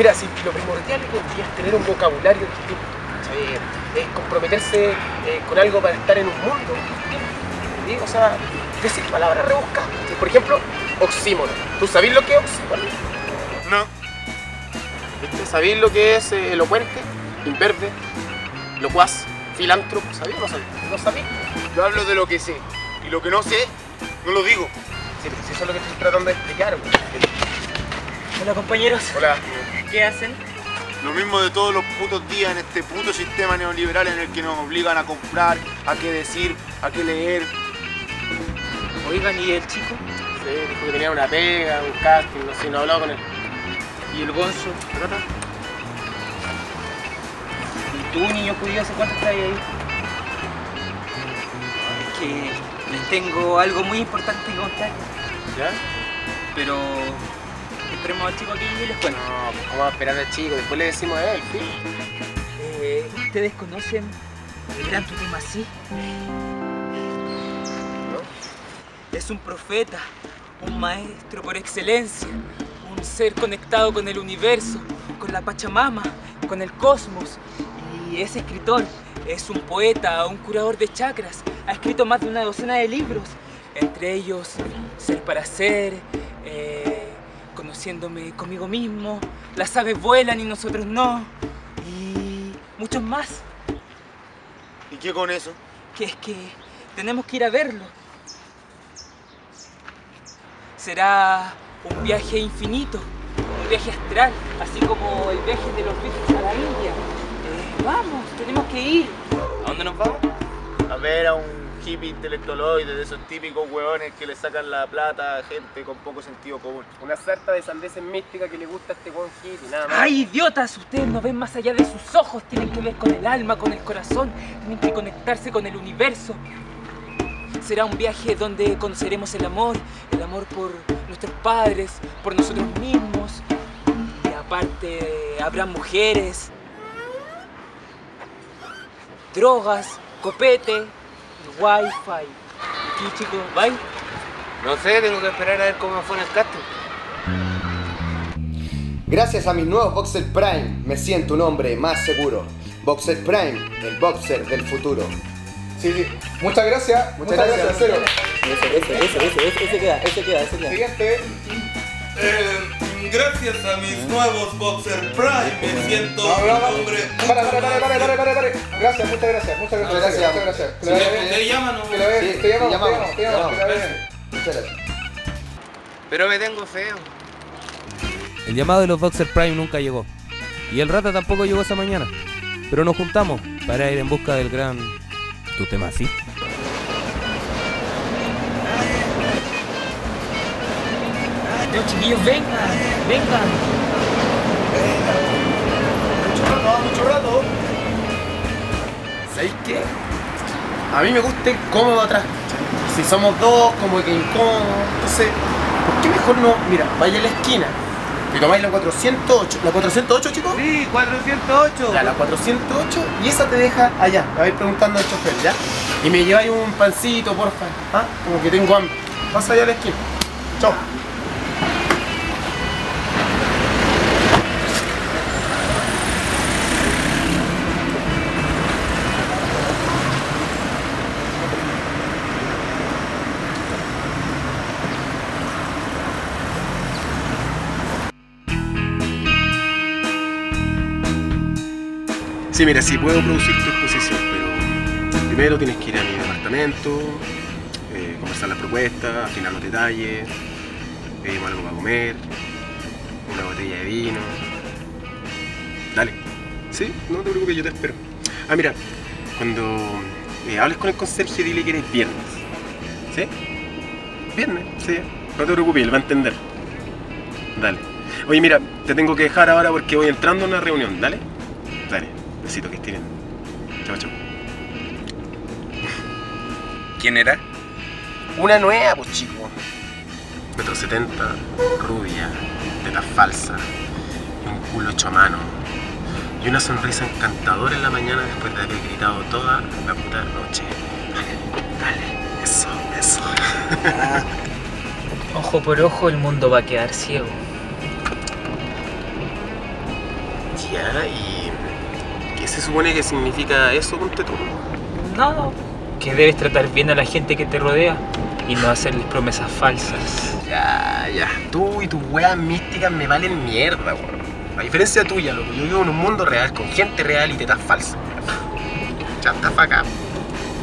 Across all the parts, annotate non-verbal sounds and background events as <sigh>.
Mira, si lo primordial es tener un vocabulario distinto. Es comprometerse eh, con algo para estar en un mundo distinto. O sea, decir palabras rebuscadas. Por ejemplo, oxímono. ¿Tú sabés lo que es oxímono? No. ¿Viste? ¿Sabéis lo que es eh, elocuente, imberbe, locuaz, filántropo? ¿Sabéis o no sabéis? ¿No sabéis? Yo hablo de lo que sé. Y lo que no sé, no lo digo. Sí, pero si eso es lo que estoy tratando de explicar. güey. Hola compañeros, Hola. ¿Qué hacen? Lo mismo de todos los putos días en este puto sistema neoliberal en el que nos obligan a comprar, a qué decir, a qué leer. Oigan, ¿y el chico? Sí, dijo que tenía una pega, un casting, no sé, no hablaba con él. ¿Y el Gonzo? ¿Y tú, niño judío, hace cuánto estás ahí? Es que les tengo algo muy importante que contar, ¿Ya? pero esperemos al chico aquí y les cuento. No, pues vamos a esperar al chico, después le decimos a él, ¿sí? Eh, ¿Ustedes conocen el gran Tutumasí? Es un profeta, un maestro por excelencia, un ser conectado con el universo, con la Pachamama, con el cosmos. Y es escritor, es un poeta, un curador de chakras, ha escrito más de una docena de libros, entre ellos Ser para Ser, eh, Conociéndome conmigo mismo, Las aves vuelan y nosotros no, y muchos más. ¿Y qué con eso? que es que tenemos que ir a verlo. Será un viaje infinito, un viaje astral, así como el viaje de los viajes a la India. Eh, vamos, tenemos que ir. ¿A dónde nos vamos? A ver a un hippie intelectualoide de esos típicos hueones que le sacan la plata a gente con poco sentido común. Una sarta de sandeces místicas que le gusta a este buen y nada más. ¡Ay, idiotas! Ustedes no ven más allá de sus ojos, tienen que ver con el alma, con el corazón, tienen que conectarse con el universo. Será un viaje donde conoceremos el amor, el amor por nuestros padres, por nosotros mismos. Y aparte habrá mujeres, drogas, copete, wifi. ¿Y chicos, bye? No sé, tengo que esperar a ver cómo fue en el casting. Gracias a mis nuevos Boxer Prime, me siento un hombre más seguro. Boxer Prime, el boxer del futuro. Sí, sí. Muchas gracias. Muchas, gracias, serio. Ese, ese, ese, ese, ese, ese queda, ese queda, ese queda. Siguiente. Eh, gracias a mis nuevos Boxer Prime me siento No, no, no. un hombre Para, mucho para, para, para, para, para, para. Gracias, muchas gracias, muchas gracias. Muchas gracias. Muchas gracias. Que Si bien. te llaman o Que lo vaya bien. Sí, Te llamamos, te te. Muchas gracias. Pero me tengo feo. El llamado de los Boxer Prime nunca llegó. Y el rata tampoco llegó esa mañana. Pero nos juntamos para ir en busca del gran Tutemasi. No, chiquillos, vengan, vengan. Mucho rato, mucho rato. ¿Sabéis qué? A mí me gusta ir cómodo atrás. Si somos dos, como que incómodo. Entonces, ¿por qué mejor no? Mira, vaya a la esquina y tomáis la 408. ¿La 408, chicos? Sí, 408. Ya, la 408 y esa te deja allá. La vais preguntando al chofer, ¿ya? Y me lleváis un pancito, porfa. ¿Ah? Como que tengo hambre. Pasa allá a la esquina. Chao. Sí, mira, sí puedo producir tu exposición, pero primero tienes que ir a mi departamento, eh, conversar las propuestas, afinar los detalles, pedimos algo para comer, una botella de vino. Dale. Sí, no te preocupes, yo te espero. Ah, mira, cuando eh, hables con el conserje, dile que eres viernes. ¿Sí? Viernes, sí. No te preocupes, él va a entender. Dale. Oye, mira, te tengo que dejar ahora porque voy entrando a una reunión, ¿dale? Dale, besito que estiren. Chao, chao. ¿Quién era? Una nueva, pues chico. Metro 70, rubia, tetas falsas, y un culo hecho a mano. Y una sonrisa encantadora en la mañana después de haber gritado toda la puta noche. Dale, dale, eso, eso. <laughs> Ojo por ojo, el mundo va a quedar ciego. energía y... ¿Qué se supone que significa eso, ponte tú? No, que debes tratar bien a la gente que te rodea y no hacerles promesas falsas. Ya, ya. Tú y tus weas místicas me valen mierda, weón. A diferencia tuya, loco, yo vivo en un mundo real, con gente real y tetas falsas. Chanta pa' acá.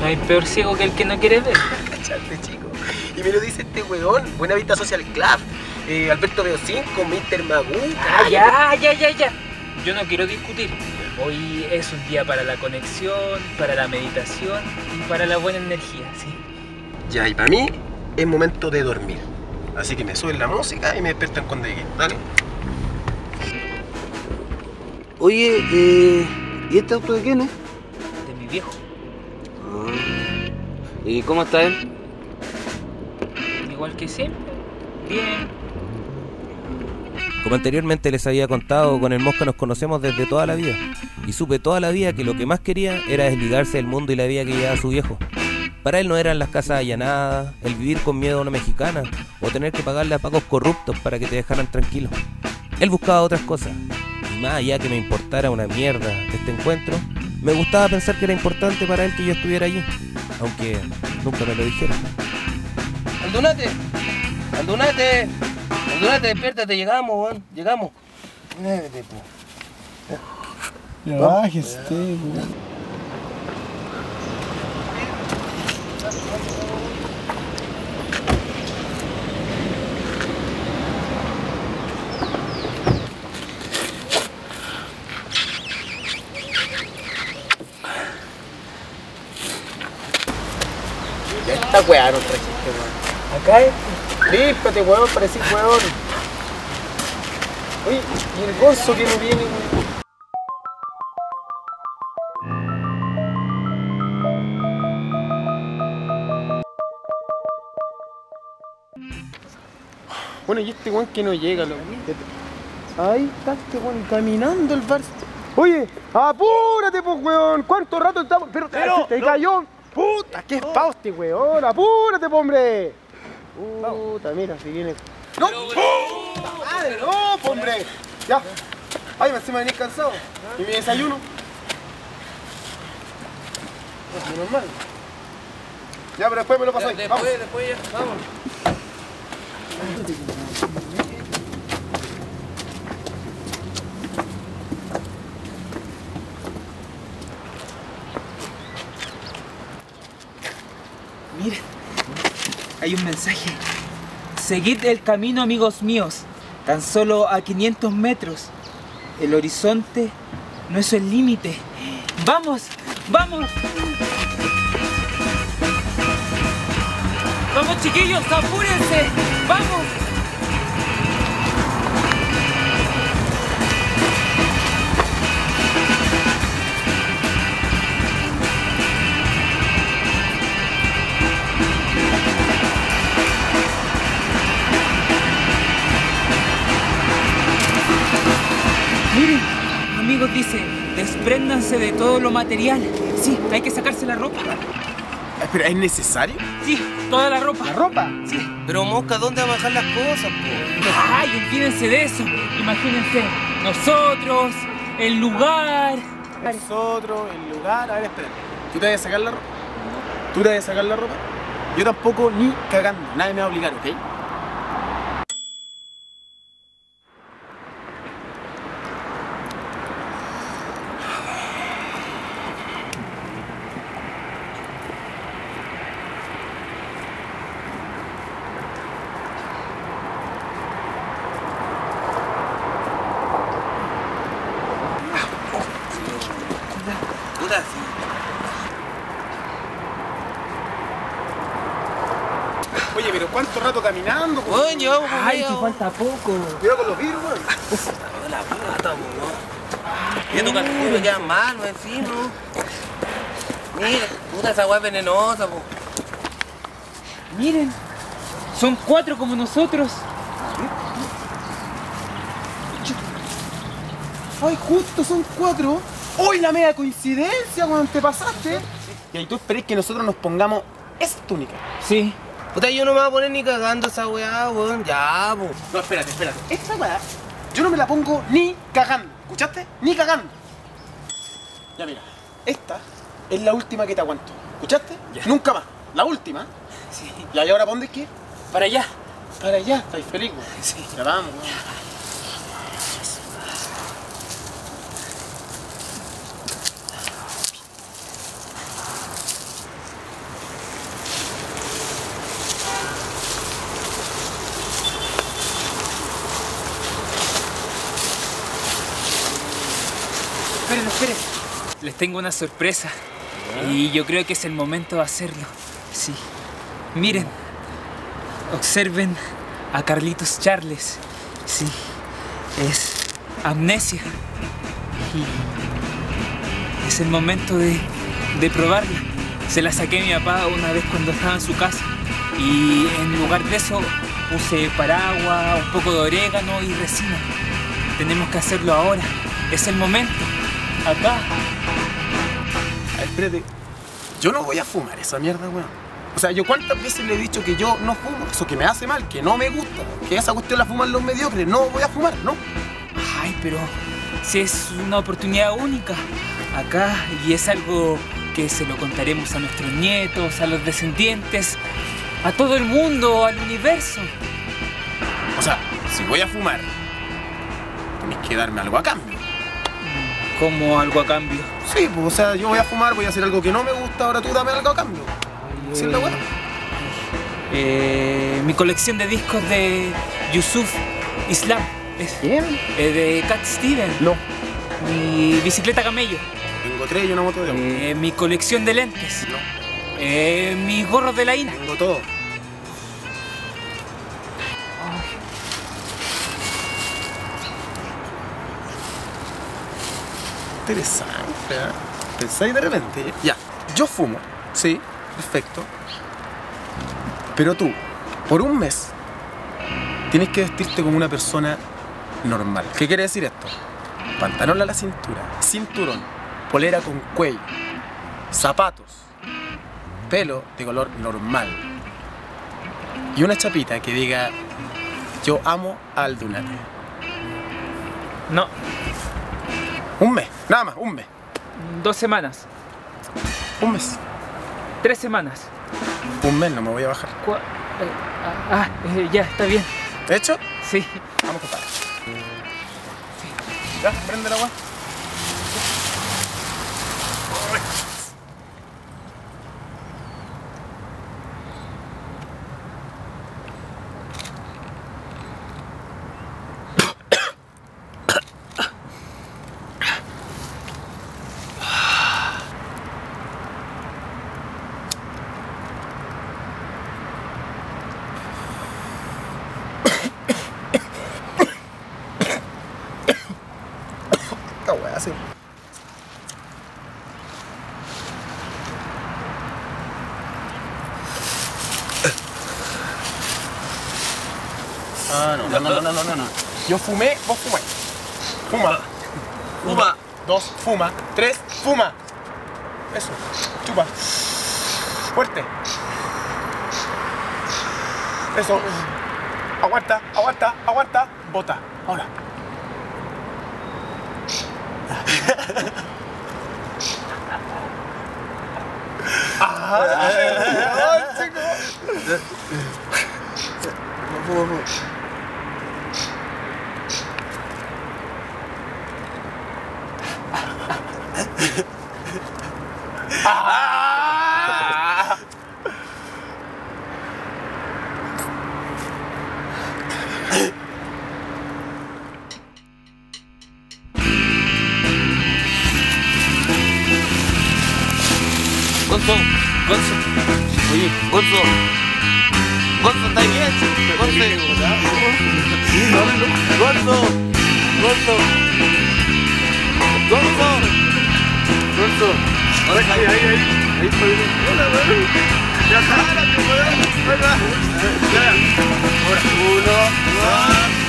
No hay peor ciego que el que no quiere ver. <laughs> Cachate, chico. Y me lo dice este weón. Buena Vista Social Club. Eh, Alberto Veo 5, Mr. Magoo. Ah, ya, ya, ya, ya. Yo no quiero discutir. Hoy es un día para la conexión, para la meditación y para la buena energía, ¿sí? Ya, y para mí es momento de dormir. Así que me suben la música y me despiertan cuando llegue. Dale. Oye, eh, ¿y este auto de quién es? De mi viejo. Ah. ¿Y cómo está él? Igual que siempre. Bien. Como anteriormente les había contado, con el Mosca nos conocemos desde toda la vida. Y supe toda la vida que lo que más quería era desligarse del mundo y la vida que llevaba su viejo. Para él no eran las casas allanadas, el vivir con miedo a una mexicana o tener que pagarle a pagos corruptos para que te dejaran tranquilo. Él buscaba otras cosas. Y más allá que me importara una mierda este encuentro, me gustaba pensar que era importante para él que yo estuviera allí. Aunque nunca me lo dijera. ¡Aldunate! ¡Aldunate! ¡Aldunate, despiértate! Llegamos, weón. Llegamos. Muévete, po. Ya bájese, weón. Ya esta weá no trajiste, weón. Acá es. Límpate, weón, parecís weón. Oye, y el gozo que no viene, weón. Bueno, y este weón que no llega, loco. Ahí está este weón caminando el bar. Oye, apúrate, pues, weón. ¿Cuánto rato estamos? Pero, Pero, te no. cayó. Puta, qué espao este weón. Apúrate, po, hombre. Puta, mira, si viene. ¡No! ¡Puta madre, no, po, hombre! Ya. Ay, me encima venís cansado. ¿Y mi desayuno? No, normal. Ya, pero después me lo pasáis. Vamos. Después, después ya. Vamos. Miren, hay un mensaje. Seguid el camino, amigos míos. Tan solo a 500 metros. El horizonte no es el límite. ¡Vamos! ¡Vamos! ¡Vamos, chiquillos! ¡Apúrense! ¡Vamos! Dice, despréndanse de todo lo material. Sí, hay que sacarse la ropa. Pero, ¿es necesario? Sí, toda la ropa. ¿La ropa? Sí. Pero Mosca, ¿dónde vamos a dejar las cosas, po? Ay, olvídense de eso. Imagínense, nosotros, el lugar. Nosotros, el lugar. A ver, espera. ¿Tú te vas a sacar la ropa? ¿Tú te vas a sacar la ropa? Yo tampoco, ni cagando. Nadie me va a obligar, ¿ok? Oye, pero ¿cuánto rato caminando? Weón, llevamos con Ay, que falta poco. Cuidado con los virus, weón. La plata, po. Y tu calculo me quedan mal, vecino. Mira, puta, esa weá es venenosa, po. Miren, son cuatro como nosotros. Ay, justo son cuatro. ¡Uy, la media coincidencia cuando te pasaste! Y ahí tú esperes que nosotros nos pongamos esa túnica. Sí. Puta, yo no me voy a poner ni cagando esa weá, weón. Ya, po. No, espérate, espérate. Esta weá, yo no me la pongo ni cagando. ¿Escuchaste? Ni cagando. Ya mira, esta es la última que te aguanto. ¿Escuchaste? Nunca más. La última. Sí. Ya, ¿y ahora para dónde es que? ir? Para allá. Para allá. ¿Estáis feliz, güey? Sí. Ya vamos, güey. Tengo una sorpresa. Y yo creo que es el momento de hacerlo. Sí. Miren. Observen a Carlitos Charles. Sí. Es amnesia. Y es el momento de, de probarla. Se la saqué a mi papá una vez cuando estaba en su casa. Y en lugar de eso puse paraguas, un poco de orégano y resina. Tenemos que hacerlo ahora. Es el momento. Acá. A ver, espérate. Yo no voy a fumar esa mierda, weón. O sea, yo cuántas veces le he dicho que yo no fumo, eso que me hace mal, que no me gusta, que esa cuestión la fuman los mediocres, no voy a fumar, ¿no? Ay, pero si es una oportunidad única acá y es algo que se lo contaremos a nuestros nietos, a los descendientes, a todo el mundo, al universo. O sea, si voy a fumar, tenés que darme algo a cambio. Como algo a cambio. Sí, pues, o sea, yo voy a fumar, voy a hacer algo que no me gusta, ahora tú dame algo a cambio. ¿Sí es la weá? Eh, mi colección de discos de Yusuf Islam. Es, ¿Quién? eh, de Cat Steven. No. Mi bicicleta camello. Tengo tres y una moto de. Eh, mi colección de lentes. No. Eh, mis gorros de la INA. Tengo todo. Interesante, ¿eh? Pensáis de repente. Ya, yo fumo, sí, perfecto. Pero tú, por un mes, tienes que vestirte como una persona normal. ¿Qué quiere decir esto? Pantalón a la cintura, cinturón, polera con cuello, zapatos, pelo de color normal y una chapita que diga yo amo al Dunate. No, Un mes, nada más, un mes, dos semanas. un mes. Tres semanas. Un mes no me voy a bajar. Cua- eh, ah, ah, eh, ya, está bien. ¿Hecho? Sí. Vamos, compadre. Ya, prende la agua. Esta weá, sí. Ah, no, no, no, no, no, no, no. Yo fumé, vos fumé. Fuma. Fuma. Dos, fuma. Tres, fuma. Eso. Chupa. Fuerte. Eso. Aguanta, aguanta, aguanta. Bota. Ahora. Ah, <laughs> chico. Ahí, ahí, ahí. Ahí. Hola, weón. Ya jálate, weón. Ya. Ahora, uno, dos,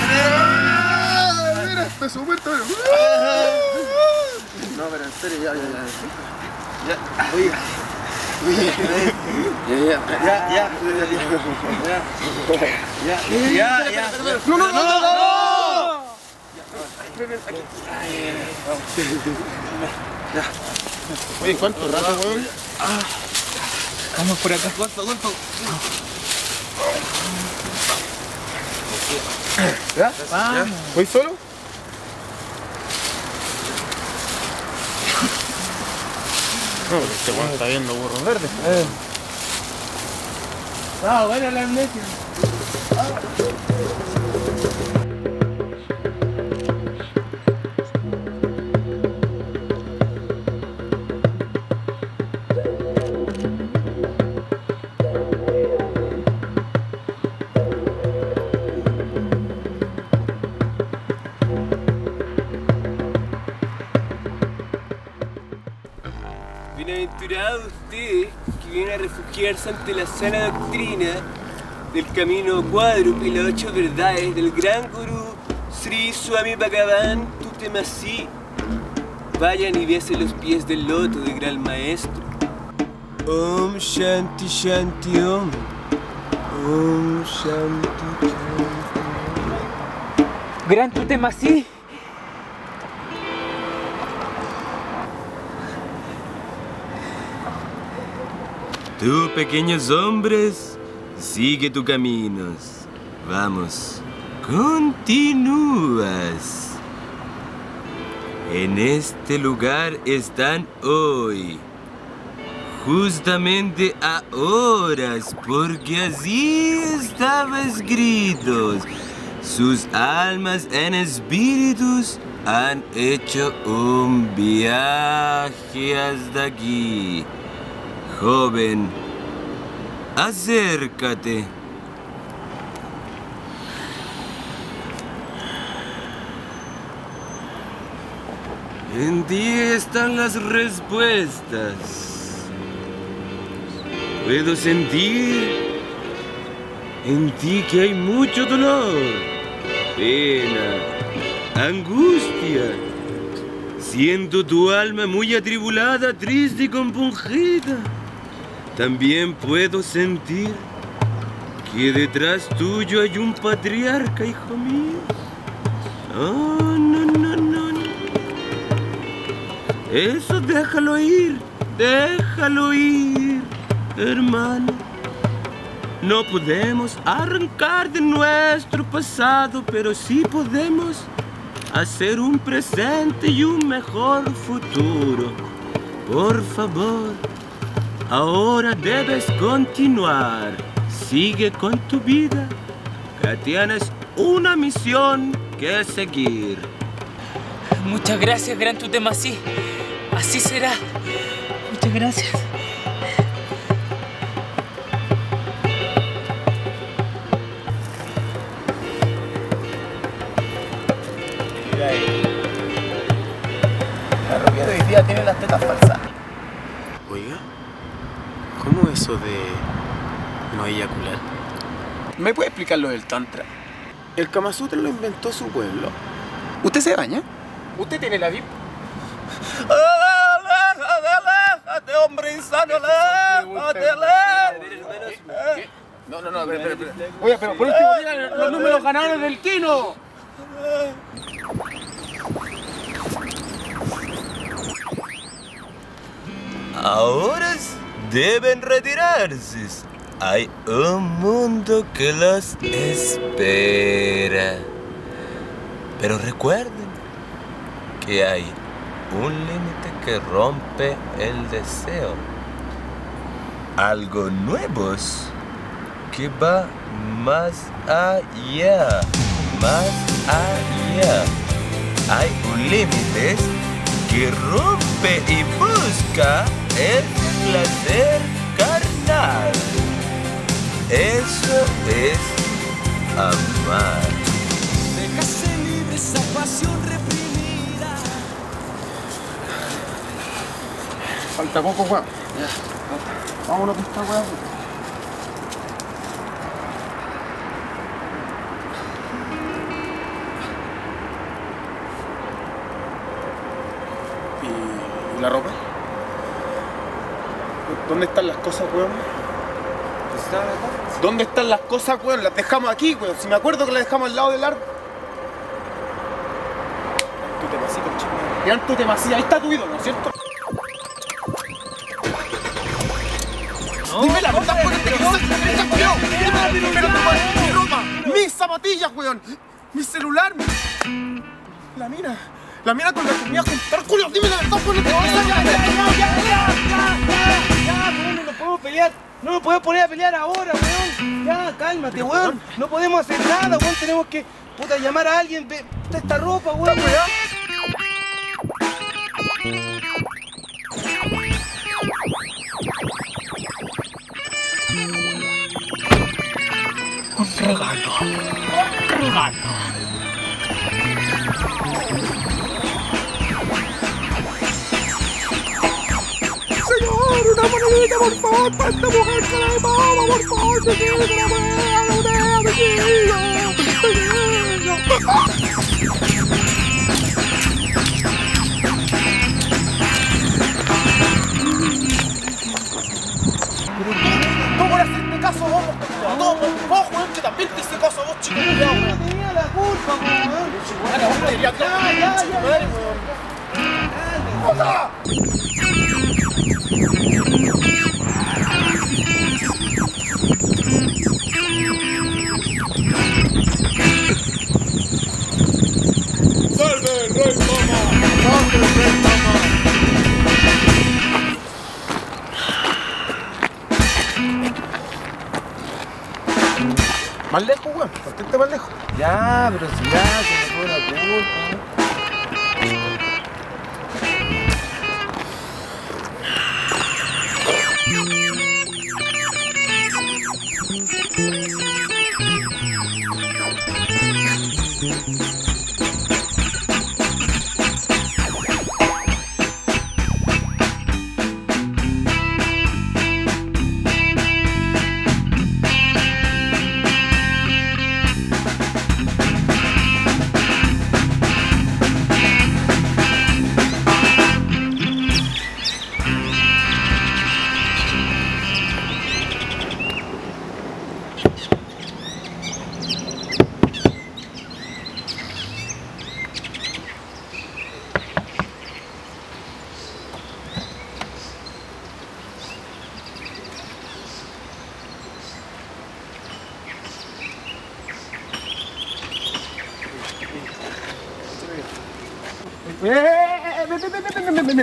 tres. Mira, me sube el. No, pero en serio, ya, ya, ya. Ya. Ya, ya, ya. Ya, ya, ya. No, no, no, no, no. aquí. Ya. Oye, ¿cuánto rato, weón? Vamos por acá. ¿Ya? ¿Voy solo? No, este weón está viendo burros verdes. Ah, bueno, la amnesia. Bienaventurado usted que viene a refugiarse ante la sana doctrina del camino cuádruple y las ocho verdades del gran gurú Sri Swami Bhagavan Tutemasi. Vayan y besen los pies del loto del gran maestro. Om Shanti Shanti Om. Om Shanti Shanti. Gran Tutemasi. Tú, pequeños hombres, sigue tus caminos. Vamos, continúas. En este lugar están hoy. Justamente a horas, porque así estaba escrito. Sus almas en espíritus han hecho un viaje hasta aquí. Joven, acércate. En ti están las respuestas. Puedo sentir en ti que hay mucho dolor, pena, angustia. Siento tu alma muy atribulada, triste y compungida. También puedo sentir que detrás tuyo hay un patriarca, hijo mío. No, no, no, no, no. Eso déjalo ir, déjalo ir, hermano. No podemos arrancar de nuestro pasado, pero sí podemos hacer un presente y un mejor futuro. Por favor, ahora debes continuar. Sigue con tu vida, que tienes una misión que seguir. Muchas gracias, Gran Tutemasi. Así será. Muchas gracias. La rubia de hoy día tiene las tetas falsas. Oiga, ¿cómo eso de no eyacular? ¿Me puede explicar lo del Tantra? El Kama Sutra lo inventó su pueblo. ¿Usted se baña? ¿Usted tiene la VIP? ¡Aléjate, hombre insano! ¡Aléjate, aléjate! No, no, no, espera, espera, espera. Oye, pero por último diga los números ganadores del Kino. Ahora deben retirarse. Hay un mundo que los espera. Pero recuerden que hay un límite que rompe el deseo. Algo nuevos que va más allá, más allá. Hay un límite que rompe y busca el placer carnal. Eso es amar. Déjase libre esa pasión reprimida. Falta poco, weón. Vámonos que esta weón. ¿Dónde están las cosas, weón? ¿Dónde están las cosas, weón? Las dejamos aquí, weón. Si me acuerdo que las dejamos al lado del árbol. Vean tu demasiado. Ahí está tu ídolo, ¿no es cierto? Dime la verdad, weón, te quieres hacer la derecha, weón. Dime la pero tu ropa, mis zapatillas, weón, mi celular, la mina, la mina con la que me iba a juntar, culo, dime la verdad, weón, te quieres hacer la derecha. Ya, weón, no nos podemos pelear. No nos podemos poner a pelear ahora, weón. Ya, cálmate, weón. No podemos hacer nada, weón. Tenemos que, puta, llamar a alguien. Puta, esta ropa, weón. Señor, una monedita, por favor, para esta mujer que la amaba, por favor, que quiero que la moneda, la moneda, me quiero, me caso vos, no, vos, weón, que también te hice caso vos. Más lejos, weón, más lejos. Ya, pero si ya, se me fue la.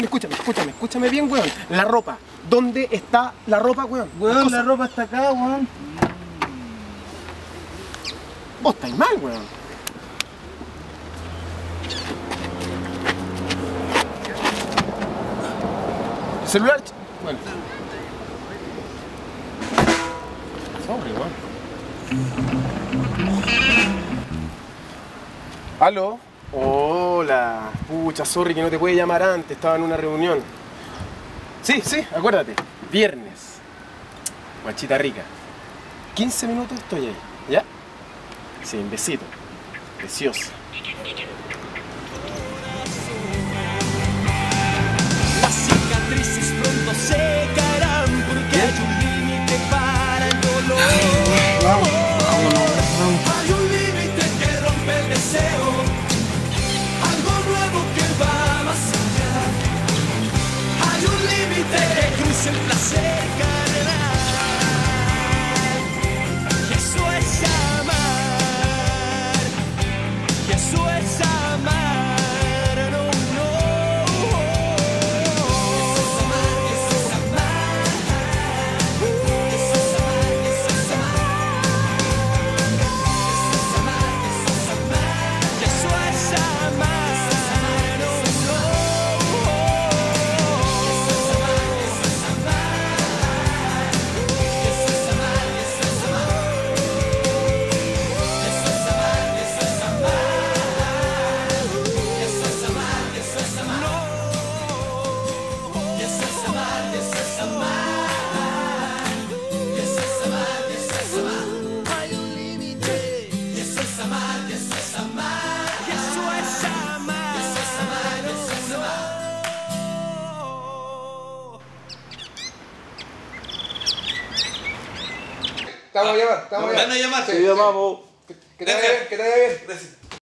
Escúchame, escúchame, escúchame bien, weón. La ropa. ¿Dónde está la ropa, weón? Weón, la ropa está acá, weón. Vos estáis mal, weón. ¿El celular? Bueno. Sobre, weón. ¿Aló? Pucha, sorry que no te puede llamar antes, estaba en una reunión. Sí, sí, acuérdate. Viernes. Guachita rica. 15 minutos estoy ahí, ¿ya? Sí, un besito. Preciosa. El placer llamamos. Que te vaya bien,